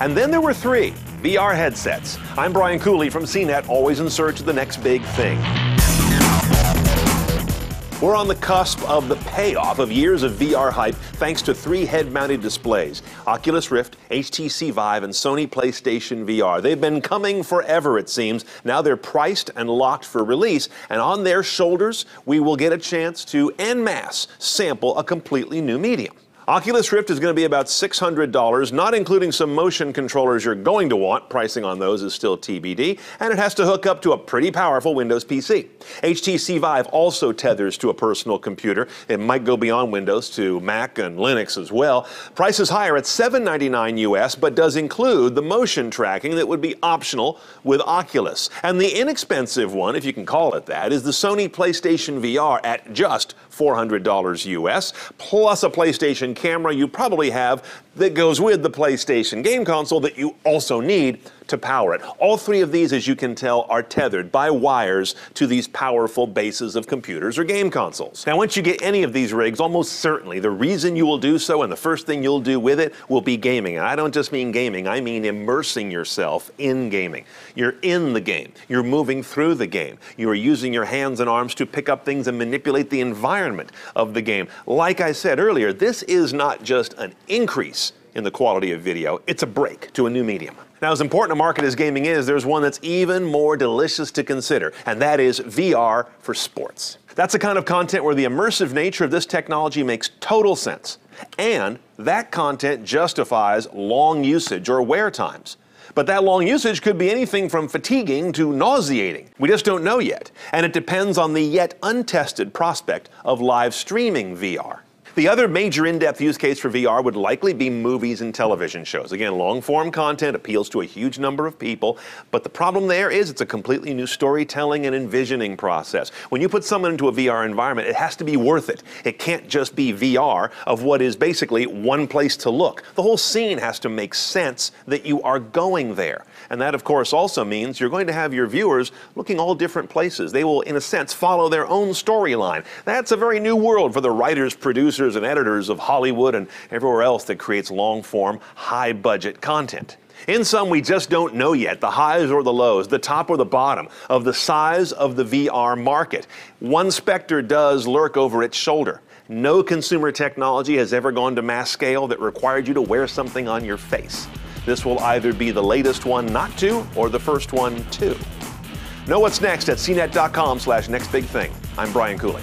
And then there were three VR headsets. I'm Brian Cooley from CNET, always in search of the next big thing. We're on the cusp of the payoff of years of VR hype thanks to three head mounted displays Oculus Rift, HTC Vive, and Sony PlayStation VR. They've been coming forever, it seems. Now they're priced and locked for release, and on their shoulders, we will get a chance to en masse sample a completely new medium. Oculus Rift is going to be about $600, not including some motion controllers you're going to want. Pricing on those is still TBD, and it has to hook up to a pretty powerful Windows PC. HTC Vive also tethers to a personal computer. It might go beyond Windows to Mac and Linux as well. Price is higher at 799 US, but does include the motion tracking that would be optional with Oculus. And the inexpensive one, if you can call it that, is the Sony PlayStation VR at just $400 US, plus a PlayStation camera you probably have that goes with the PlayStation game console that you also need to power it. All three of these, as you can tell, are tethered by wires to these powerful bases of computers or game consoles. Now, once you get any of these rigs, almost certainly the reason you will do so and the first thing you'll do with it will be gaming. And I don't just mean gaming, I mean immersing yourself in gaming. You're in the game, you're moving through the game, you are using your hands and arms to pick up things and manipulate the environment of the game. Like I said earlier, this is not just an increase in the quality of video, it's a break to a new medium. Now, as important a market as gaming is, there's one that's even more delicious to consider, and that is VR for sports. That's the kind of content where the immersive nature of this technology makes total sense, and that content justifies long usage or wear times. But that long usage could be anything from fatiguing to nauseating. We just don't know yet, and it depends on the yet untested prospect of live streaming VR. The other major in-depth use case for VR would likely be movies and television shows. Again, long-form content appeals to a huge number of people, but the problem there is it's a completely new storytelling and envisioning process. When you put someone into a VR environment, it has to be worth it. It can't just be VR of what is basically one place to look. The whole scene has to make sense that you are going there. And that, of course, also means you're going to have your viewers looking all different places. They will, in a sense, follow their own storyline. That's a very new world for the writers, producers, producers and editors of Hollywood and everywhere else that creates long form, high budget content. In sum, we just don't know yet the highs or the lows, the top or the bottom of the size of the VR market. One specter does lurk over its shoulder. No consumer technology has ever gone to mass scale that required you to wear something on your face. This will either be the latest one not to or the first one to. Know what's next at cnet.com slash next big thing. I'm Brian Cooley.